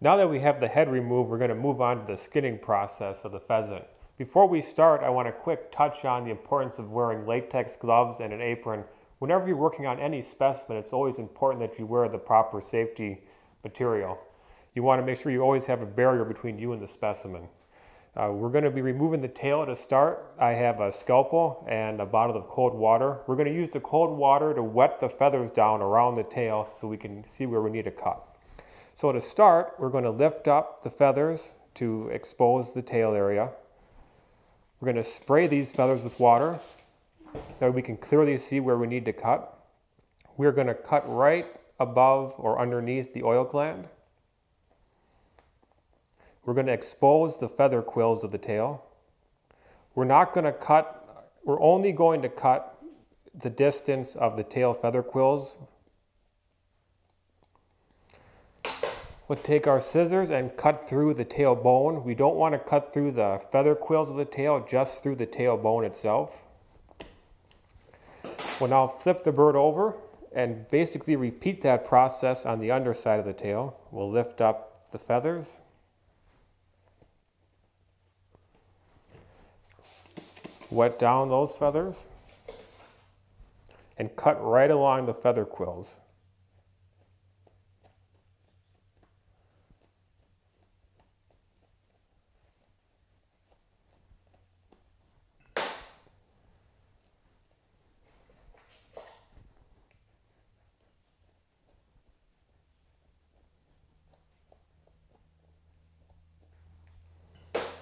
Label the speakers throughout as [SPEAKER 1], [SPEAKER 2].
[SPEAKER 1] Now that we have the head removed, we're going to move on to the skinning process of the pheasant. Before we start, I want to quick touch on the importance of wearing latex gloves and an apron. Whenever you're working on any specimen, it's always important that you wear the proper safety material. You want to make sure you always have a barrier between you and the specimen. Uh, we're going to be removing the tail to start. I have a scalpel and a bottle of cold water. We're going to use the cold water to wet the feathers down around the tail so we can see where we need to cut. So to start, we're going to lift up the feathers to expose the tail area. We're going to spray these feathers with water so we can clearly see where we need to cut. We're going to cut right above or underneath the oil gland. We're going to expose the feather quills of the tail. We're not going to cut, we're only going to cut the distance of the tail feather quills. We'll take our scissors and cut through the tail bone. We don't want to cut through the feather quills of the tail, just through the tail bone itself. We'll now flip the bird over and basically repeat that process on the underside of the tail. We'll lift up the feathers. wet down those feathers, and cut right along the feather quills.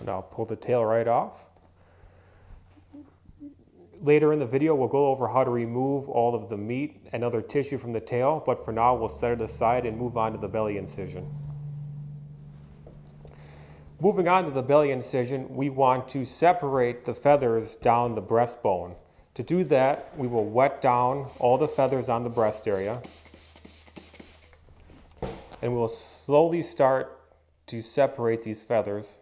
[SPEAKER 1] Now pull the tail right off. Later in the video, we'll go over how to remove all of the meat and other tissue from the tail, but for now, we'll set it aside and move on to the belly incision. Moving on to the belly incision, we want to separate the feathers down the breastbone. To do that, we will wet down all the feathers on the breast area, and we'll slowly start to separate these feathers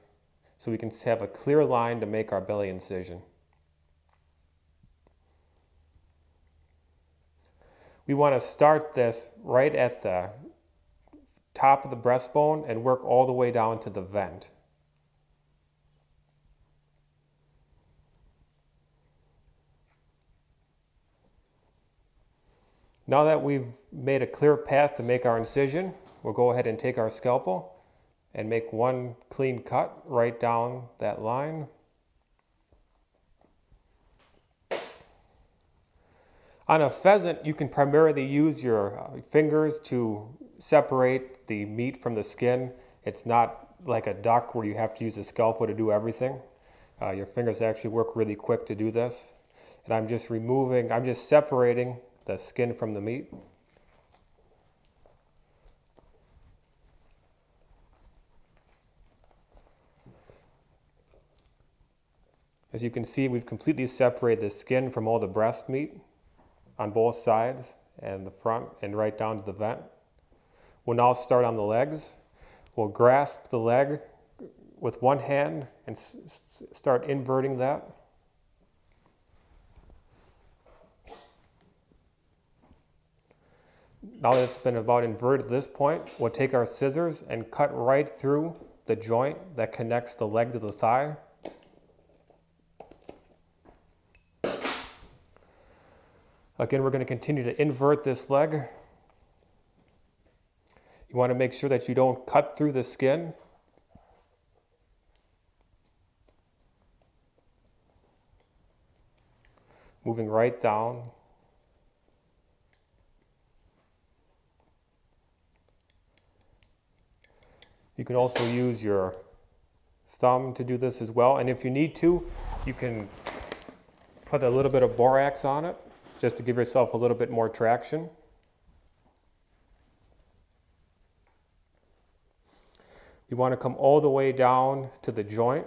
[SPEAKER 1] so we can have a clear line to make our belly incision. We want to start this right at the top of the breastbone and work all the way down to the vent. Now that we've made a clear path to make our incision, we'll go ahead and take our scalpel and make one clean cut right down that line. On a pheasant, you can primarily use your uh, fingers to separate the meat from the skin. It's not like a duck where you have to use a scalpel to do everything. Uh, your fingers actually work really quick to do this. And I'm just removing, I'm just separating the skin from the meat. As you can see, we've completely separated the skin from all the breast meat on both sides and the front and right down to the vent. We'll now start on the legs. We'll grasp the leg with one hand and start inverting that. Now that it's been about inverted at this point, we'll take our scissors and cut right through the joint that connects the leg to the thigh. Again, we're going to continue to invert this leg. You want to make sure that you don't cut through the skin. Moving right down. You can also use your thumb to do this as well. And if you need to, you can put a little bit of borax on it just to give yourself a little bit more traction. You want to come all the way down to the joint.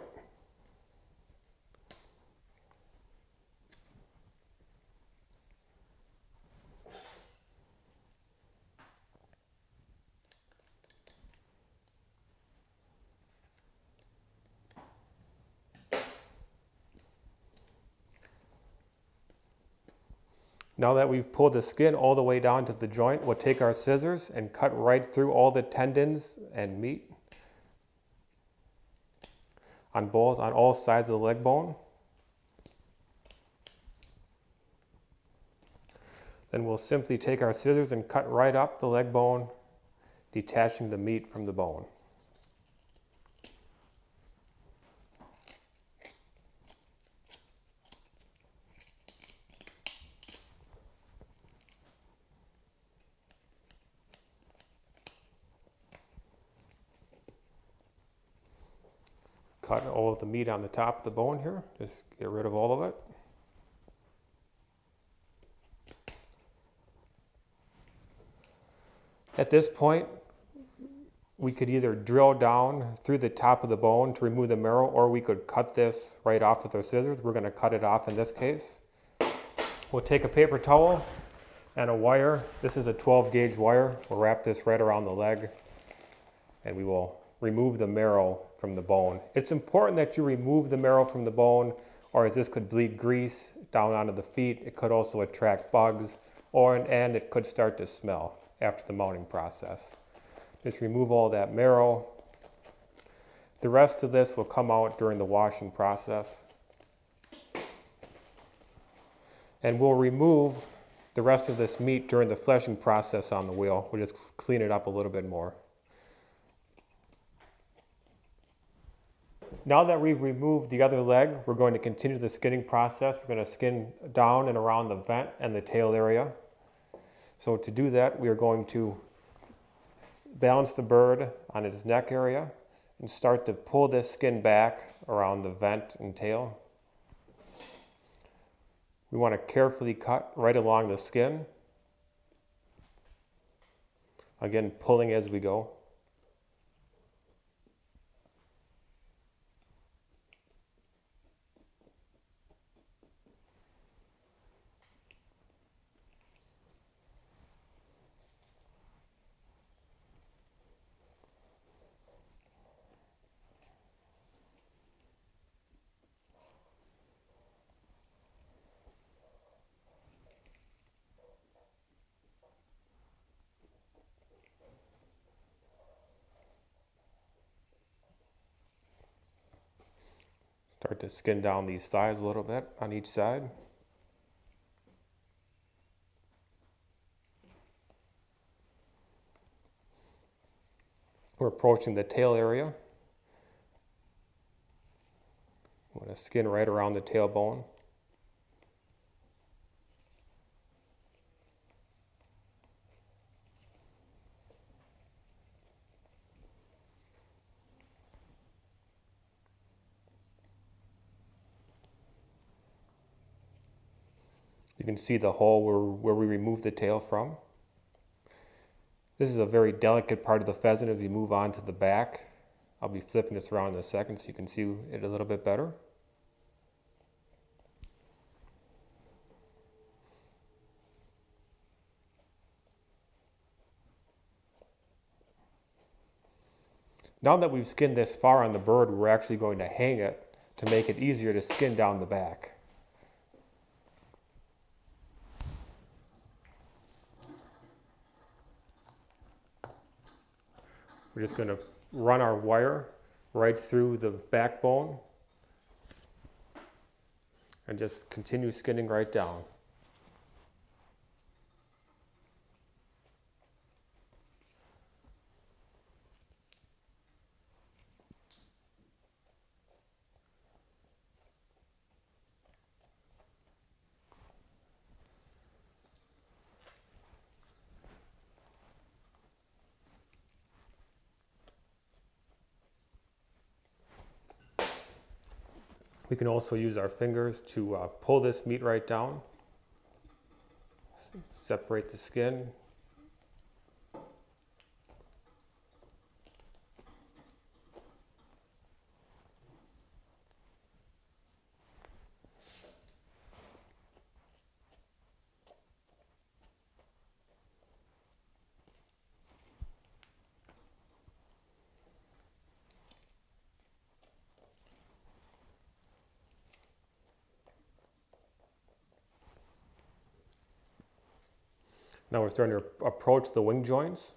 [SPEAKER 1] Now that we've pulled the skin all the way down to the joint, we'll take our scissors and cut right through all the tendons and meat on both on all sides of the leg bone. Then we'll simply take our scissors and cut right up the leg bone, detaching the meat from the bone. Cut all of the meat on the top of the bone here. Just get rid of all of it. At this point, we could either drill down through the top of the bone to remove the marrow, or we could cut this right off with our scissors. We're going to cut it off in this case. We'll take a paper towel and a wire. This is a 12 gauge wire. We'll wrap this right around the leg and we will remove the marrow from the bone. It's important that you remove the marrow from the bone or as this could bleed grease down onto the feet. It could also attract bugs or and it could start to smell after the mounting process. Just remove all that marrow. The rest of this will come out during the washing process. And we'll remove the rest of this meat during the fleshing process on the wheel. We'll just clean it up a little bit more. Now that we've removed the other leg, we're going to continue the skinning process. We're going to skin down and around the vent and the tail area. So to do that, we are going to balance the bird on its neck area and start to pull this skin back around the vent and tail. We want to carefully cut right along the skin. Again, pulling as we go. Start to skin down these thighs a little bit on each side. We're approaching the tail area. Want to skin right around the tailbone. You can see the hole where, where we removed the tail from. This is a very delicate part of the pheasant as we move on to the back. I'll be flipping this around in a second so you can see it a little bit better. Now that we've skinned this far on the bird, we're actually going to hang it to make it easier to skin down the back. We're just going to run our wire right through the backbone and just continue skinning right down. We can also use our fingers to uh, pull this meat right down, separate the skin, Now we're starting to approach the wing joints.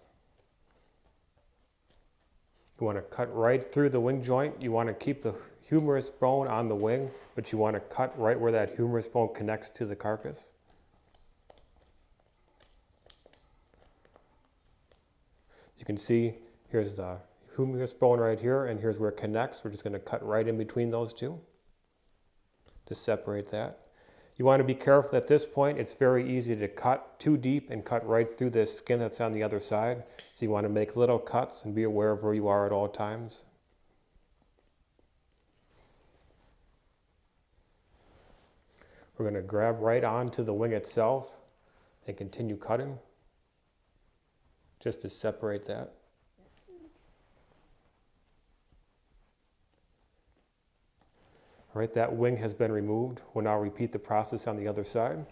[SPEAKER 1] You want to cut right through the wing joint. You want to keep the humerus bone on the wing, but you want to cut right where that humerus bone connects to the carcass. You can see here's the humerus bone right here, and here's where it connects. We're just going to cut right in between those two to separate that. You want to be careful at this point. It's very easy to cut too deep and cut right through the skin that's on the other side. So you want to make little cuts and be aware of where you are at all times. We're going to grab right onto the wing itself and continue cutting just to separate that. Right, that wing has been removed. We'll now repeat the process on the other side.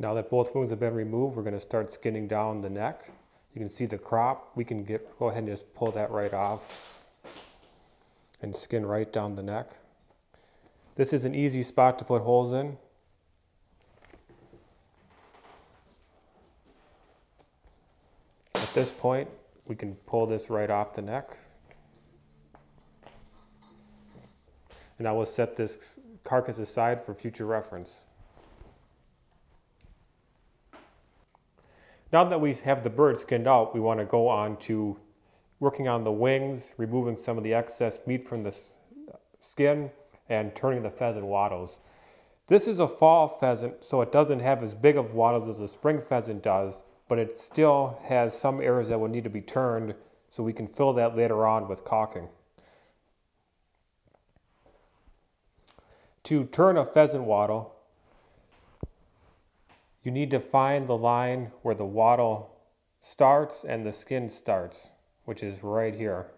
[SPEAKER 1] Now that both wings have been removed, we're going to start skinning down the neck. You can see the crop. We can get go ahead and just pull that right off and skin right down the neck. This is an easy spot to put holes in. At this point, we can pull this right off the neck. And I will set this carcass aside for future reference. Now that we have the bird skinned out, we want to go on to working on the wings, removing some of the excess meat from the skin, and turning the pheasant wattles. This is a fall pheasant, so it doesn't have as big of wattles as a spring pheasant does, but it still has some areas that will need to be turned so we can fill that later on with caulking. To turn a pheasant wattle, you need to find the line where the wattle starts and the skin starts, which is right here.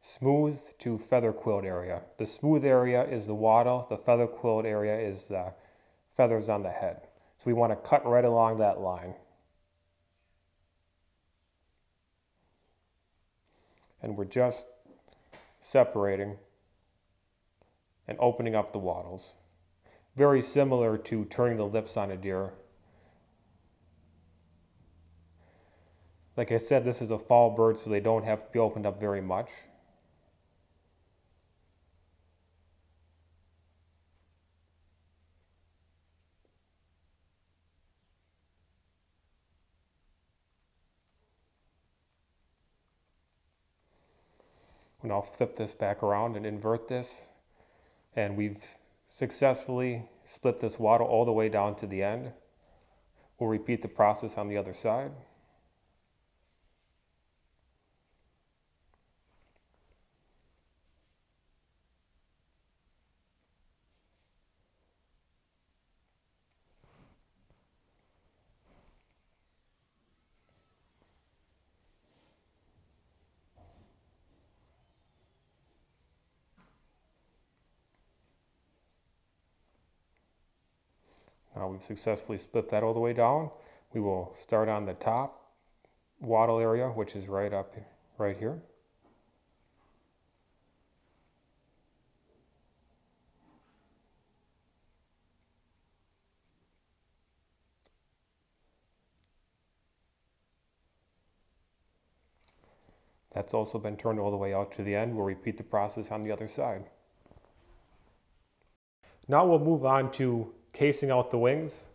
[SPEAKER 1] Smooth to feather quill area. The smooth area is the wattle, the feather quill area is the feathers on the head. So we want to cut right along that line. And we're just separating and opening up the wattles very similar to turning the lips on a deer. Like I said, this is a fall bird, so they don't have to be opened up very much. And I'll flip this back around and invert this. And we've successfully split this wattle all the way down to the end. We'll repeat the process on the other side. Uh, we've successfully split that all the way down. We will start on the top wattle area, which is right up right here. That's also been turned all the way out to the end. We'll repeat the process on the other side. Now we'll move on to casing out the wings.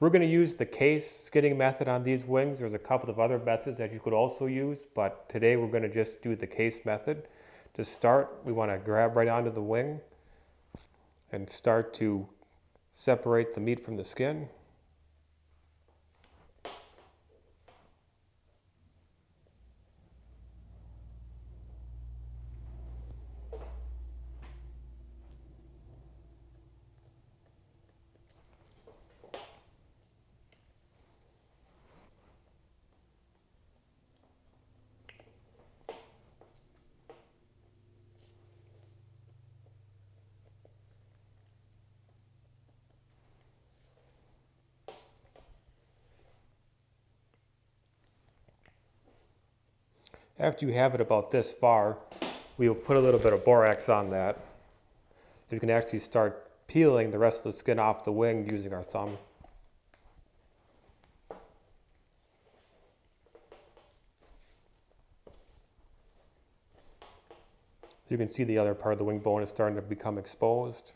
[SPEAKER 1] We're going to use the case skinning method on these wings. There's a couple of other methods that you could also use, but today we're going to just do the case method. To start, we want to grab right onto the wing and start to separate the meat from the skin. After you have it about this far, we will put a little bit of borax on that. You can actually start peeling the rest of the skin off the wing using our thumb. So you can see the other part of the wing bone is starting to become exposed.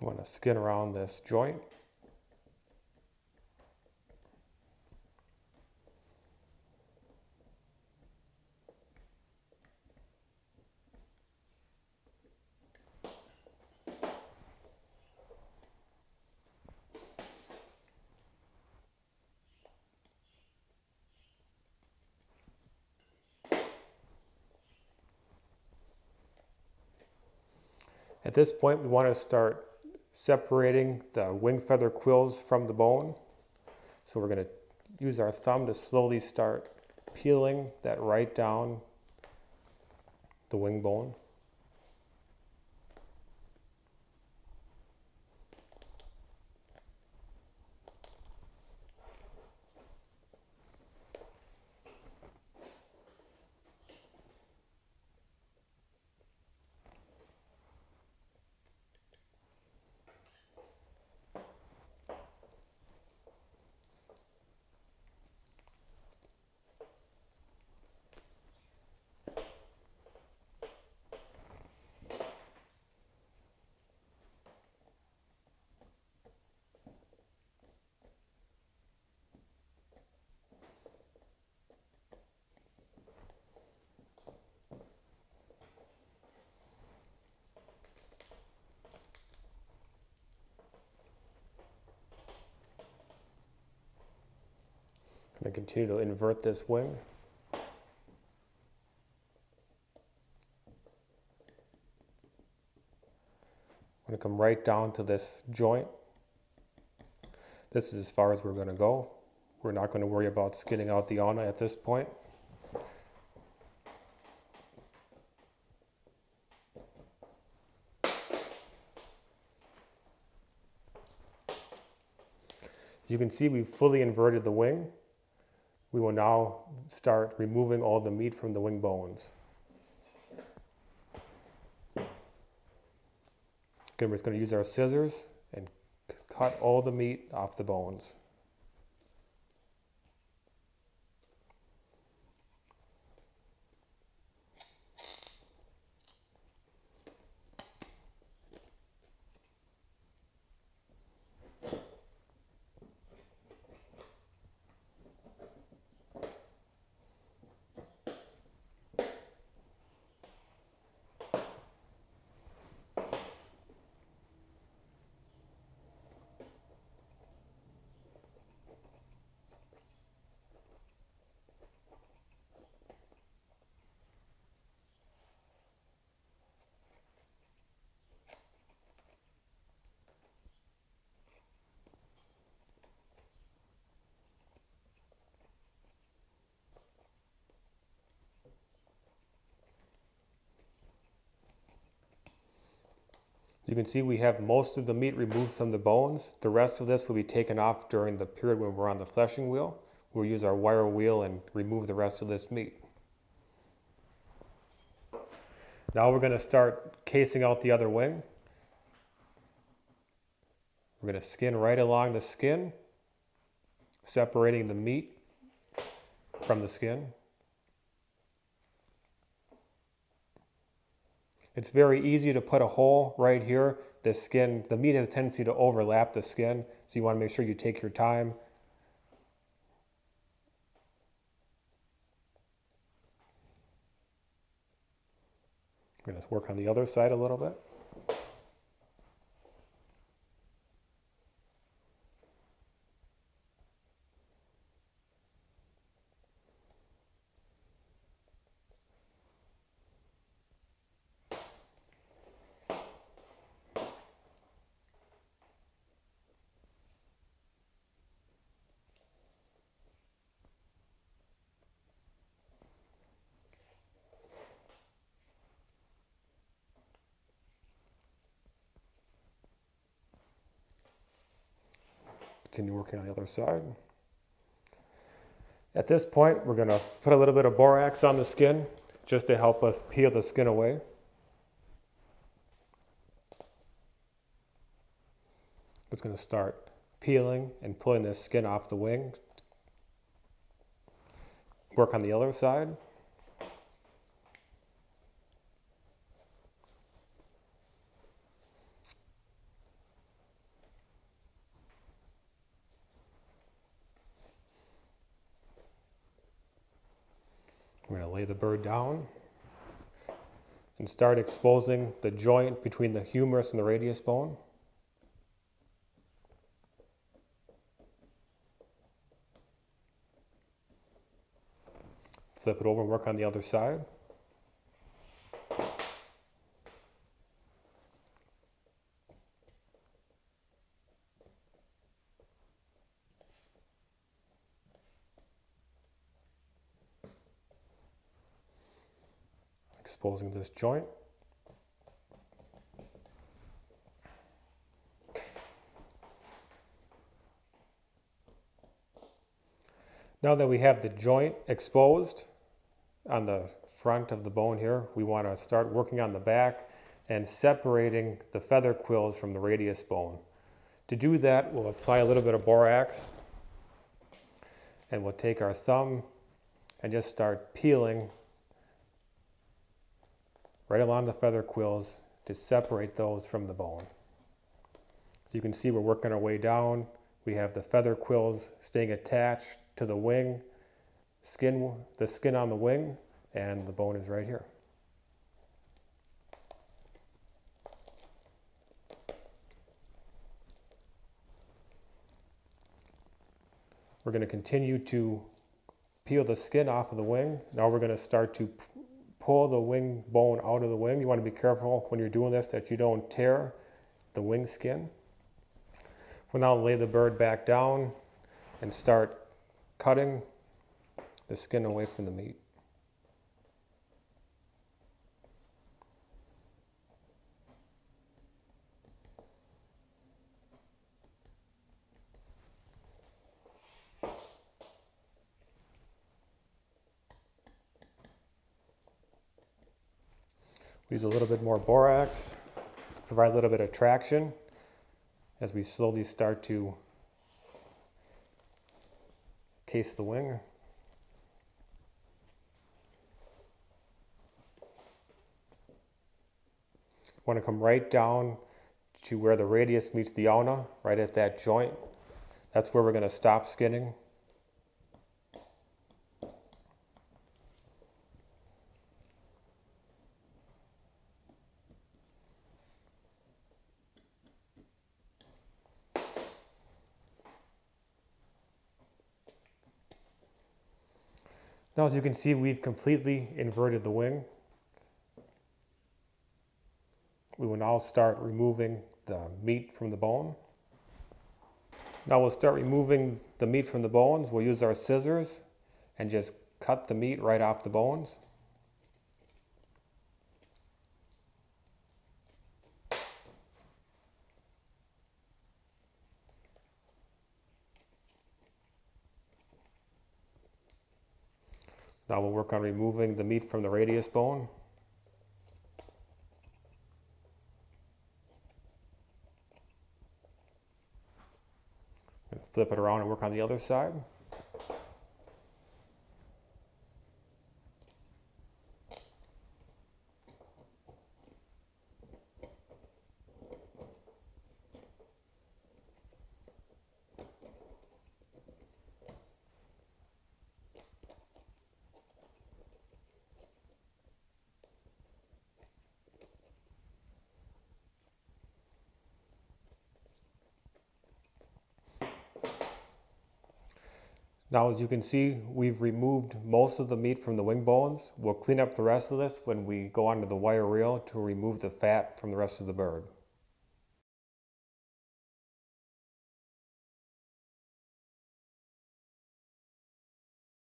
[SPEAKER 1] You want to skin around this joint. At this point, we want to start separating the wing feather quills from the bone. So we're going to use our thumb to slowly start peeling that right down the wing bone. Going to continue to invert this wing. I'm going to come right down to this joint. This is as far as we're going to go. We're not going to worry about skinning out the ana at this point. As you can see, we've fully inverted the wing. We will now start removing all the meat from the wing bones. Again, we're just going to use our scissors and cut all the meat off the bones. You can see we have most of the meat removed from the bones. The rest of this will be taken off during the period when we're on the fleshing wheel. We'll use our wire wheel and remove the rest of this meat. Now we're going to start casing out the other wing. We're going to skin right along the skin, separating the meat from the skin. It's very easy to put a hole right here. The skin, the meat has a tendency to overlap the skin, so you want to make sure you take your time. I'm going to work on the other side a little bit. Continue working on the other side. At this point, we're going to put a little bit of borax on the skin just to help us peel the skin away. It's going to start peeling and pulling the skin off the wing. Work on the other side. I'm going to lay the bird down and start exposing the joint between the humerus and the radius bone. Flip it over and work on the other side. Exposing this joint. Now that we have the joint exposed on the front of the bone here, we want to start working on the back and separating the feather quills from the radius bone. To do that, we'll apply a little bit of borax and we'll take our thumb and just start peeling right along the feather quills to separate those from the bone. So you can see we're working our way down. We have the feather quills staying attached to the wing, skin, the skin on the wing, and the bone is right here. We're going to continue to peel the skin off of the wing. Now we're going to start to pull the wing bone out of the wing. You want to be careful when you're doing this that you don't tear the wing skin. We'll now lay the bird back down and start cutting the skin away from the meat. Use a little bit more borax, provide a little bit of traction as we slowly start to case the wing. Want to come right down to where the radius meets the ulna, right at that joint. That's where we're going to stop skinning. Now as you can see, we've completely inverted the wing. We will now start removing the meat from the bone. Now we'll start removing the meat from the bones. We'll use our scissors and just cut the meat right off the bones. Now we'll work on removing the meat from the radius bone. Flip it around and work on the other side. Now, as you can see, we've removed most of the meat from the wing bones. We'll clean up the rest of this when we go onto the wire wheel to remove the fat from the rest of the bird.